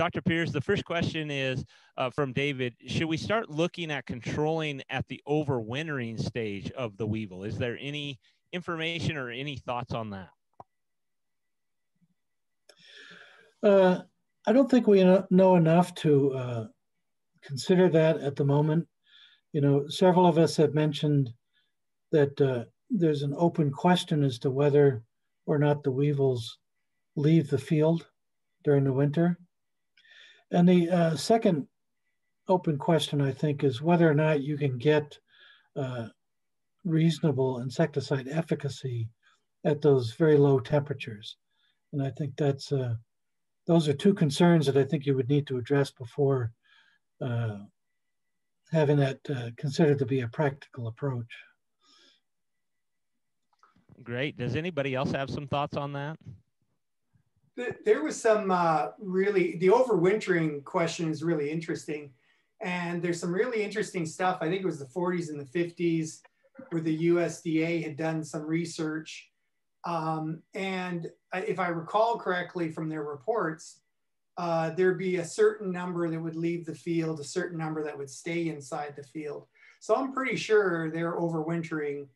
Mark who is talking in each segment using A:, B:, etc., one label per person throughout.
A: Dr. Pierce, the first question is uh, from David. Should we start looking at controlling at the overwintering stage of the weevil? Is there any information or any thoughts on that?
B: Uh, I don't think we know enough to uh, consider that at the moment. You know, several of us have mentioned that uh, there's an open question as to whether or not the weevils leave the field during the winter. And the uh, second open question, I think, is whether or not you can get uh, reasonable insecticide efficacy at those very low temperatures. And I think that's uh, those are two concerns that I think you would need to address before uh, having that uh, considered to be a practical approach.
A: Great. Does anybody else have some thoughts on that?
C: There was some uh, really, the overwintering question is really interesting. And there's some really interesting stuff. I think it was the 40s and the 50s where the USDA had done some research. Um, and if I recall correctly from their reports, uh, there'd be a certain number that would leave the field, a certain number that would stay inside the field. So I'm pretty sure they're overwintering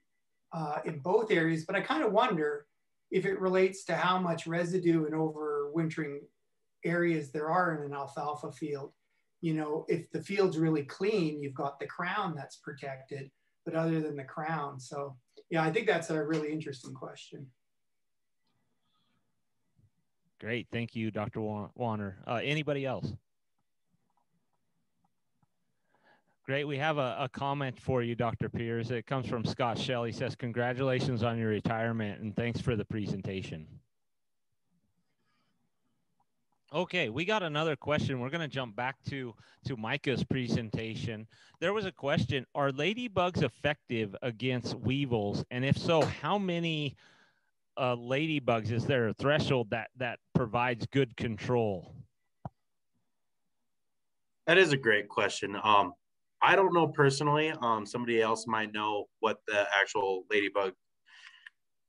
C: uh, in both areas, but I kind of wonder if it relates to how much residue and overwintering areas there are in an alfalfa field. You know, if the field's really clean, you've got the crown that's protected, but other than the crown. So yeah, I think that's a really interesting question.
A: Great. Thank you, Dr. Warner. Uh, anybody else? Great. We have a, a, comment for you, Dr. Pierce. It comes from Scott Schell. He says, Congratulations on your retirement and thanks for the presentation. Okay, we got another question. We're going to jump back to, to Micah's presentation. There was a question Are ladybugs effective against weevils? And if so, how many uh, ladybugs is there a threshold that, that provides good control?
D: That is a great question. Um, I don't know personally. Um, somebody else might know what the actual ladybug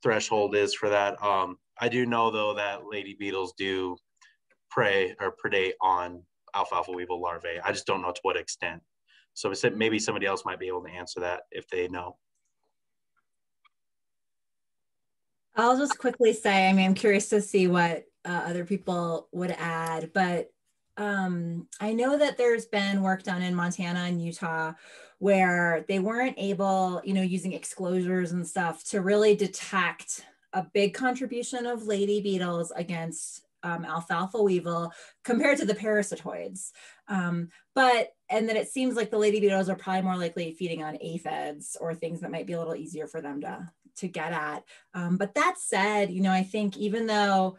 D: threshold is for that. Um, I do know though that lady beetles do prey or predate on alfalfa weevil larvae. I just don't know to what extent. So maybe somebody else might be able to answer that if they know.
E: I'll just quickly say, I mean, I'm curious to see what uh, other people would add, but um, I know that there's been work done in Montana and Utah where they weren't able, you know, using exclosures and stuff to really detect a big contribution of lady beetles against um, alfalfa weevil compared to the parasitoids. Um, but, and then it seems like the lady beetles are probably more likely feeding on aphids or things that might be a little easier for them to, to get at. Um, but that said, you know, I think even though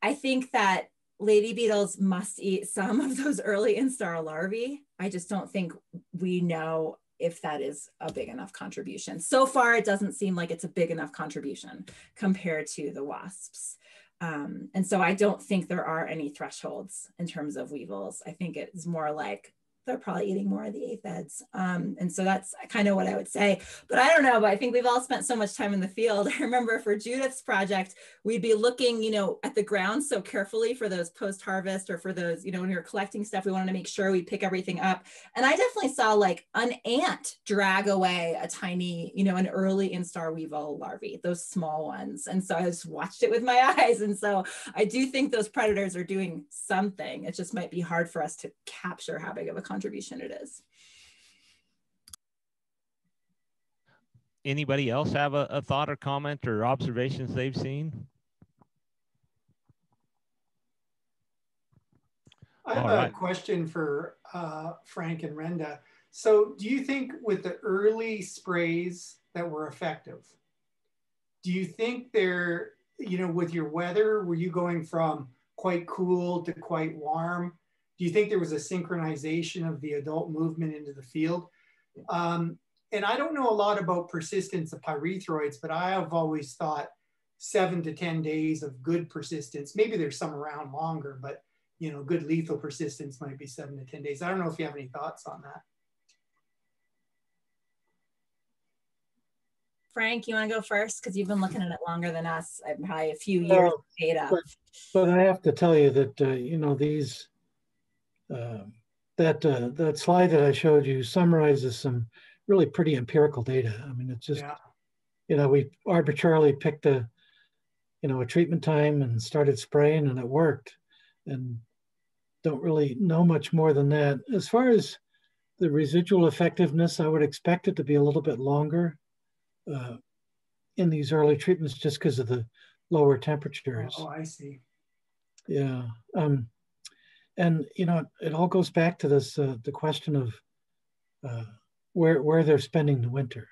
E: I think that lady beetles must eat some of those early instar larvae, I just don't think we know if that is a big enough contribution. So far, it doesn't seem like it's a big enough contribution compared to the wasps. Um, and so I don't think there are any thresholds in terms of weevils. I think it's more like they're probably eating more of the aphids. Um, and so that's kind of what I would say. But I don't know, but I think we've all spent so much time in the field. I remember for Judith's project, we'd be looking, you know, at the ground so carefully for those post-harvest or for those, you know, when we were collecting stuff, we wanted to make sure we pick everything up. And I definitely saw like an ant drag away a tiny, you know, an early instar weevil larvae, those small ones. And so I just watched it with my eyes. And so I do think those predators are doing something. It just might be hard for us to capture how big of a contribution it is.
A: Anybody else have a, a thought or comment or observations they've seen?
C: I have All a right. question for uh, Frank and Renda. So do you think with the early sprays that were effective, do you think they're, you know, with your weather, were you going from quite cool to quite warm? Do you think there was a synchronization of the adult movement into the field? Um, and I don't know a lot about persistence of pyrethroids, but I have always thought seven to 10 days of good persistence. Maybe there's some around longer, but you know, good lethal persistence might be seven to 10 days. I don't know if you have any thoughts on that.
E: Frank, you want to go first because you've been looking at it longer than us. I'm probably a few years uh, data.
B: But, but, I have to tell you that uh, you know these uh, that uh, that slide that I showed you summarizes some really pretty empirical data. I mean, it's just yeah. you know we arbitrarily picked a you know a treatment time and started spraying and it worked, and don't really know much more than that. As far as the residual effectiveness, I would expect it to be a little bit longer uh, in these early treatments just because of the lower temperatures.
C: Oh, I see.
B: Yeah. Um, and, you know, it all goes back to this, uh, the question of uh, where, where they're spending the winter.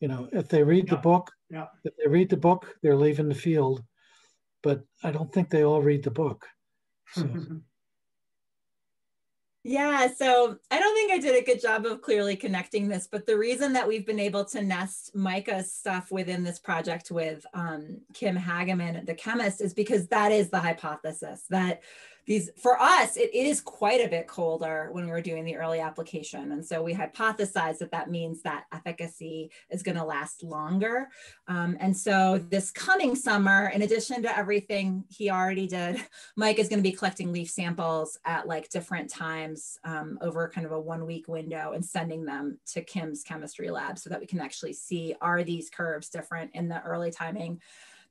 B: You know, if they read yeah. the book,
C: yeah.
B: if they read the book, they're leaving the field. But I don't think they all read the book. So.
E: Yeah, so I don't think I did a good job of clearly connecting this, but the reason that we've been able to nest Micah's stuff within this project with um, Kim Hageman, the chemist, is because that is the hypothesis that these for us it is quite a bit colder when we're doing the early application. And so we hypothesize that that means that efficacy is going to last longer. Um, and so this coming summer in addition to everything he already did mike is going to be collecting leaf samples at like different times um, over kind of a one week window and sending them to kim's chemistry lab so that we can actually see are these curves different in the early timing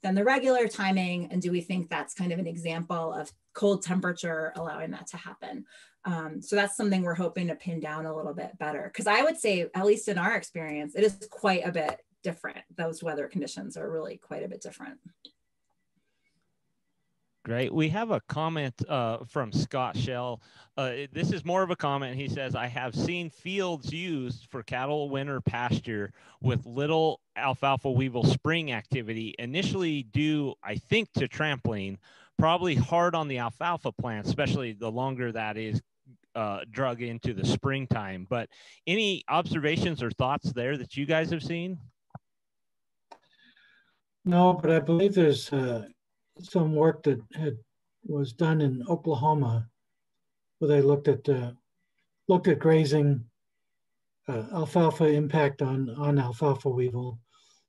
E: than the regular timing? And do we think that's kind of an example of cold temperature allowing that to happen? Um, so that's something we're hoping to pin down a little bit better. Because I would say, at least in our experience, it is quite a bit different. Those weather conditions are really quite a bit different.
A: Great. We have a comment uh, from Scott Schell. Uh, this is more of a comment. He says, I have seen fields used for cattle winter pasture with little alfalfa weevil spring activity, initially due, I think, to trampling, probably hard on the alfalfa plant, especially the longer that is uh, drug into the springtime. But any observations or thoughts there that you guys have seen?
B: No, but I believe there's uh, some work that had was done in Oklahoma, where they looked at uh, looked at grazing, uh, alfalfa impact on on alfalfa weevil,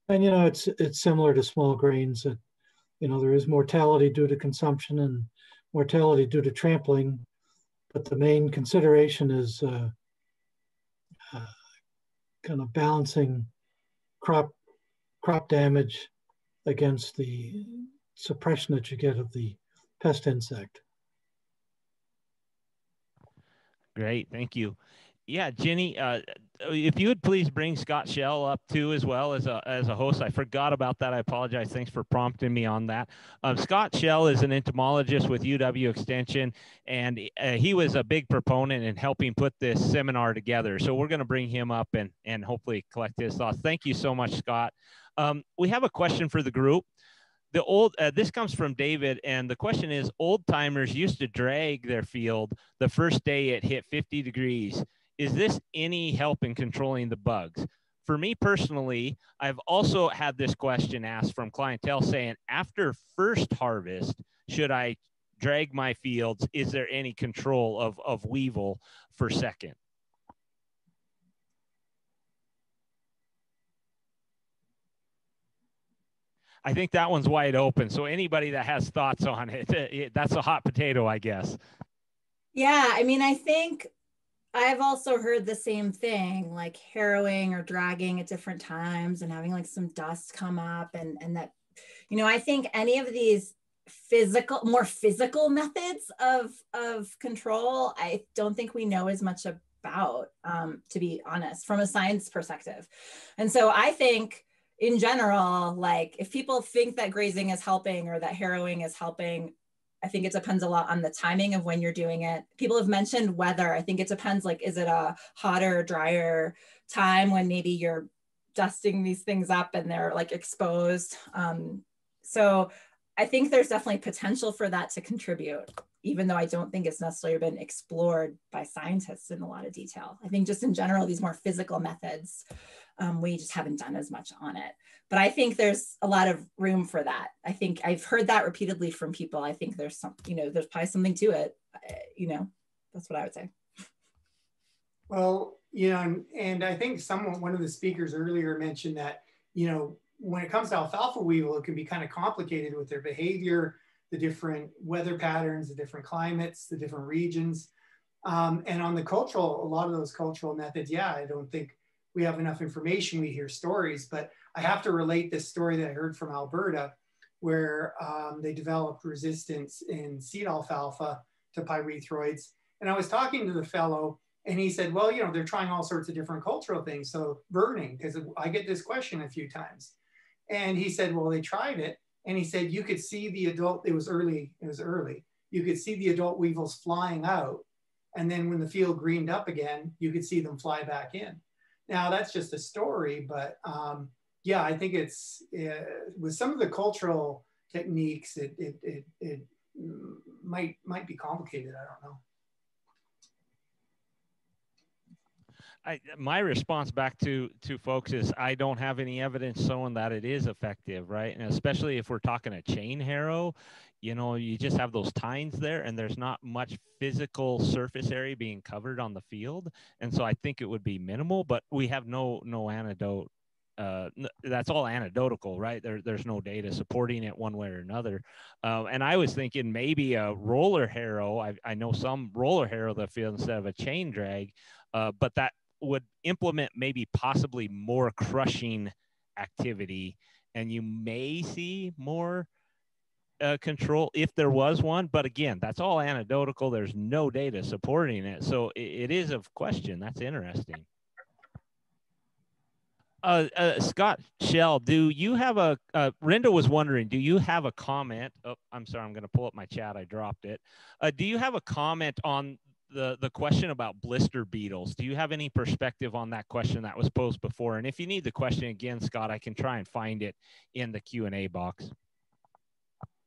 B: and you know it's it's similar to small grains that you know there is mortality due to consumption and mortality due to trampling, but the main consideration is uh, uh kind of balancing crop crop damage against the suppression that you get of the pest insect.
A: Great, thank you. Yeah, Jenny, uh, if you would please bring Scott Schell up too, as well as a, as a host. I forgot about that. I apologize. Thanks for prompting me on that. Um, Scott Schell is an entomologist with UW Extension, and uh, he was a big proponent in helping put this seminar together. So we're going to bring him up and, and hopefully collect his thoughts. Thank you so much, Scott. Um, we have a question for the group the old uh, this comes from david and the question is old timers used to drag their field the first day it hit 50 degrees. Is this any help in controlling the bugs? For me personally i've also had this question asked from clientele saying after first harvest should i drag my fields? Is there any control of, of weevil for second I think that one's wide open. So anybody that has thoughts on it, that's a hot potato, I guess.
E: Yeah, I mean, I think I've also heard the same thing, like harrowing or dragging at different times and having like some dust come up and and that, you know, I think any of these physical more physical methods of of control i don't think we know as much about um, to be honest from a science perspective and so i think in general, like if people think that grazing is helping or that harrowing is helping, I think it depends a lot on the timing of when you're doing it. People have mentioned weather. I think it depends like, is it a hotter, drier time when maybe you're dusting these things up and they're like exposed? Um, so I think there's definitely potential for that to contribute, even though I don't think it's necessarily been explored by scientists in a lot of detail. I think just in general, these more physical methods um, we just haven't done as much on it. But I think there's a lot of room for that. I think I've heard that repeatedly from people. I think there's some, you know, there's probably something to it. You know, that's what I would say.
C: Well, you know, and, and I think someone, one of the speakers earlier mentioned that, you know, when it comes to alfalfa weevil, it can be kind of complicated with their behavior, the different weather patterns, the different climates, the different regions. Um, and on the cultural, a lot of those cultural methods, yeah, I don't think we have enough information. We hear stories, but I have to relate this story that I heard from Alberta, where um, they developed resistance in seed alfalfa to pyrethroids. And I was talking to the fellow, and he said, Well, you know, they're trying all sorts of different cultural things. So burning, because I get this question a few times. And he said, Well, they tried it. And he said, You could see the adult, it was early, it was early. You could see the adult weevils flying out. And then when the field greened up again, you could see them fly back in. Now, that's just a story, but um, yeah, I think it's uh, with some of the cultural techniques, it, it, it, it might, might be complicated. I don't know.
A: I, my response back to to folks is I don't have any evidence showing that it is effective, right? And especially if we're talking a chain harrow, you know, you just have those tines there, and there's not much physical surface area being covered on the field, and so I think it would be minimal. But we have no no antidote. Uh, that's all anecdotal, right? There, there's no data supporting it one way or another. Uh, and I was thinking maybe a roller harrow. I, I know some roller harrow that feel instead of a chain drag, uh, but that would implement maybe possibly more crushing activity and you may see more uh, control if there was one but again that's all anecdotal there's no data supporting it so it, it is of question that's interesting uh, uh, Scott Schell, do you have a? Uh, Rinda was wondering, do you have a comment? Oh, I'm sorry, I'm going to pull up my chat. I dropped it. Uh, do you have a comment on the the question about blister beetles. Do you have any perspective on that question that was posed before? And if you need the question again, Scott, I can try and find it in the Q and A box.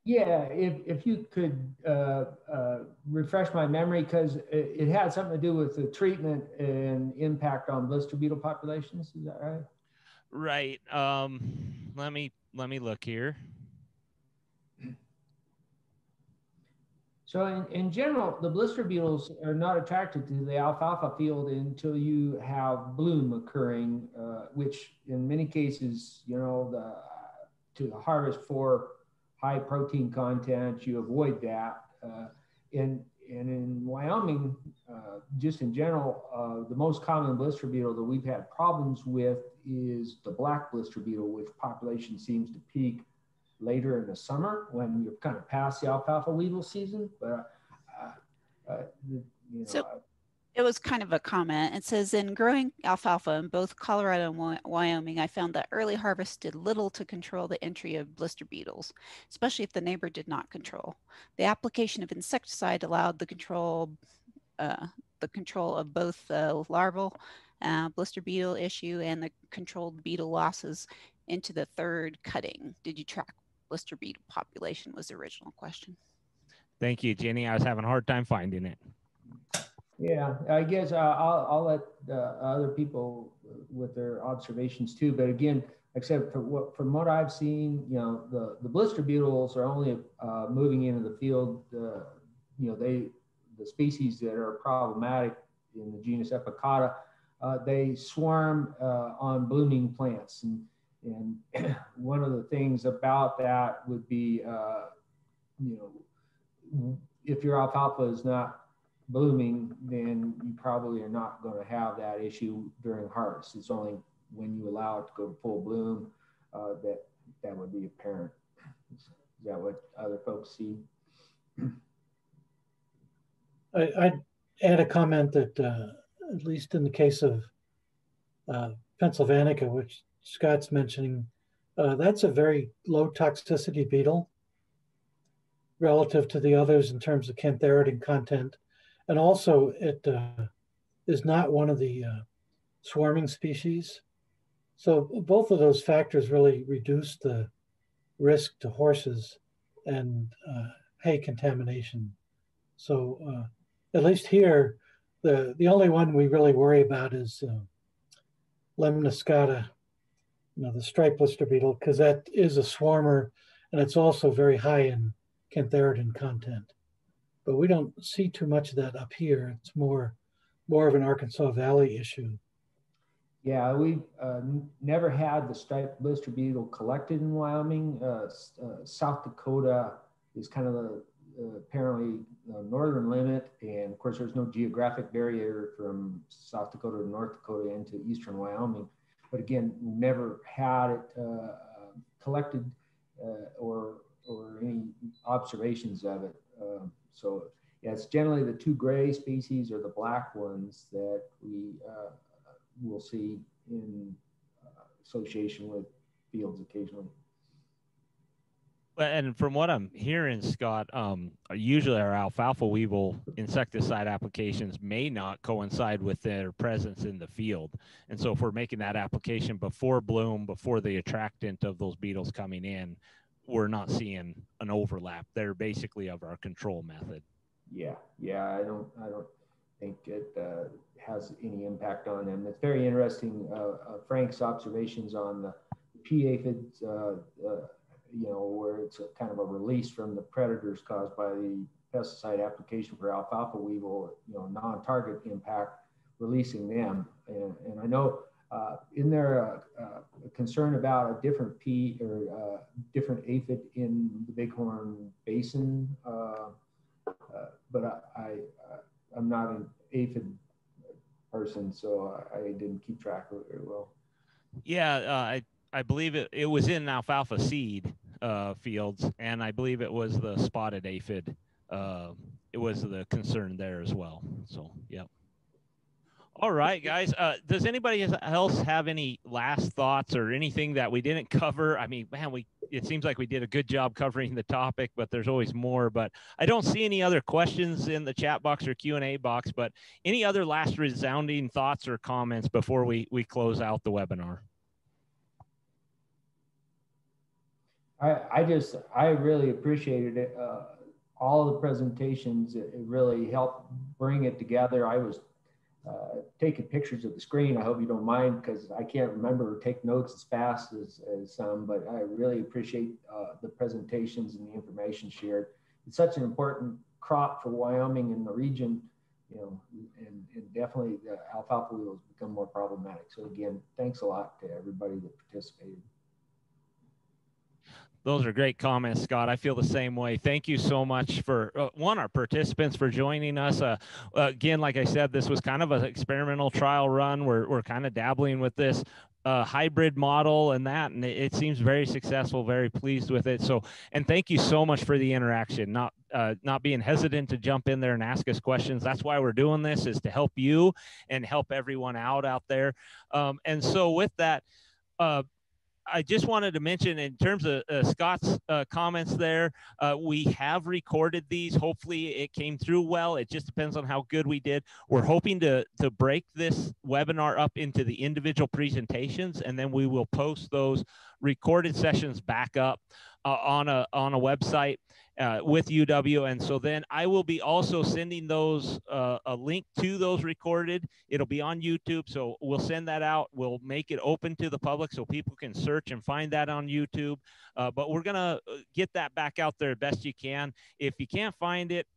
F: Yeah, if, if you could uh, uh, refresh my memory, because it, it, had something to do with the treatment and impact on blister beetle populations. Is that right?
A: Right. Um, let me let me look here.
F: So in, in general, the blister beetles are not attracted to the alfalfa field until you have bloom occurring, uh, which in many cases, you know, the, to harvest for high protein content, you avoid that. Uh, and, and in Wyoming, uh, just in general, uh, the most common blister beetle that we've had problems with is the black blister beetle, which population seems to peak later in the summer when you're kind of past the alfalfa weevil season. But uh, uh, you know,
G: so it was kind of a comment. It says in growing alfalfa in both Colorado and Wyoming, I found that early harvest did little to control the entry of blister beetles, especially if the neighbor did not control. The application of insecticide allowed the control uh, the control of both the larval uh, blister beetle issue and the controlled beetle losses into the third cutting. Did you track blister beetle population was the original question.
A: Thank you, Jenny. I was having a hard time finding it.
F: Yeah, I guess uh, I'll, I'll let uh, other people with their observations too. But again, except for what from what I've seen, you know, the, the blister beetles are only uh, moving into the field. Uh, you know, they the species that are problematic in the genus Epicauta, uh, they swarm uh, on blooming plants and and one of the things about that would be, uh, you know, if your alfalfa is not blooming, then you probably are not going to have that issue during harvest. It's only when you allow it to go to full bloom uh, that that would be apparent. Is that what other folks see?
B: I, would add a comment that, uh, at least in the case of uh, Pensylvanica, which Scott's mentioning, uh, that's a very low toxicity beetle relative to the others in terms of cantharidin content. And also it uh, is not one of the uh, swarming species. So both of those factors really reduce the risk to horses and uh, hay contamination. So uh, at least here, the, the only one we really worry about is uh, Lemniscata you know, the striped blister beetle, because that is a swarmer and it's also very high in cantharidin content. But we don't see too much of that up here. It's more more of an Arkansas Valley issue.
F: Yeah, we've uh, never had the striped blister beetle collected in Wyoming. Uh, uh, South Dakota is kind of the uh, apparently the northern limit, and of course, there's no geographic barrier from South Dakota to North Dakota into eastern Wyoming. But again, never had it uh, collected uh, or or any observations of it. so yeah, it's generally the two gray species or the black ones that we we'll see in uh, association with fields occasionally.
A: And from what I'm hearing, Scott, um, usually our alfalfa weevil insecticide applications may not coincide with their presence in the field. And so, if we're making that application before bloom, before the attractant of those beetles coming in, we're not seeing an overlap. They're basically of our control method.
F: Yeah, yeah, I don't, I don't think it uh, has any impact on them. It's very interesting. Uh, uh, Frank's observations on the pea aphids, uh, uh, you know, where it's a kind of a release from the predators caused by the pesticide application for alfalfa weevil, you know, non-target impact, releasing them. And, and I know uh, in there a, a, concern about a different pea or uh, different aphid in the Bighorn Basin, uh, but I, I I'm not an aphid person, so I didn't keep track of it very well.
A: Yeah, uh, I I believe it, it was in alfalfa seed uh, fields, and I believe it was the spotted aphid. Uh, it was the concern there as well. So, yep. All right, guys. Uh, does anybody else have any last thoughts or anything that we didn't cover? I mean, man, we it seems like we did a good job covering the topic, but there's always more. But I don't see any other questions in the chat box or Q and A box. But any other last resounding thoughts or comments before we we close out the webinar?
F: I I just I really appreciated it. Uh, all the presentations, it, it really helped bring it together. I was uh, taking pictures of the screen. I hope you don't mind because I can't remember or take notes as fast as, as some, but I really appreciate uh, the presentations and the information shared. It's such an important crop for Wyoming and the region, you know, and, and definitely the alfalfa weevils become more problematic. So again, thanks a lot to everybody that participated.
A: Those are great comments, Scott. I feel the same way. Thank you so much for uh, one, our participants for joining us. Uh, again, like I said, this was kind of an experimental trial run. We're, we're kind of dabbling with this uh, hybrid model and that, and it, it, seems very successful. Very pleased with it. So, and thank you so much for the interaction. Not uh, not being hesitant to jump in there and ask us questions. That's why we're doing this is to help you and help everyone out out there. Um, and so with that. Uh, I just wanted to mention in terms of uh, Scott's uh, comments there, uh, we have recorded these. Hopefully it came through well. It just depends on how good we did. We're hoping to, to break this webinar up into the individual presentations and then we will post those recorded sessions back up uh, on a on a website uh, with UW. And so then I will be also sending those uh, a link to those recorded. It'll be on YouTube. So we'll send that out. We'll make it open to the public so people can search and find that on YouTube. Uh, but we're going to uh, get that back out there best you can. If you can't find it,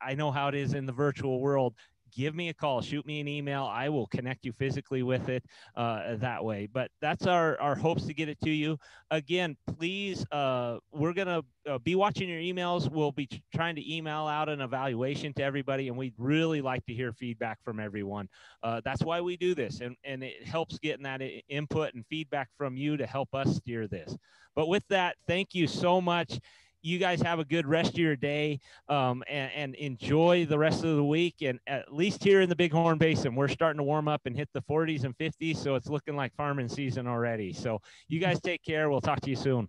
A: I know how it is in the virtual world give me a call, shoot me an email. I will connect you physically with it uh, that way. But that's our, our hopes to get it to you. Again, please, uh, we're going to uh, be watching your emails. We'll be trying to email out an evaluation to everybody, and we'd really like to hear feedback from everyone. Uh, that's why we do this, and, and it helps getting that input and feedback from you to help us steer this. But with that, thank you so much you guys have a good rest of your day um, and, and, enjoy the rest of the week. And at least here in the Bighorn Basin, we're starting to warm up and hit the 40s and 50s. So it's looking like farming season already. So you guys take care. We'll talk to you soon.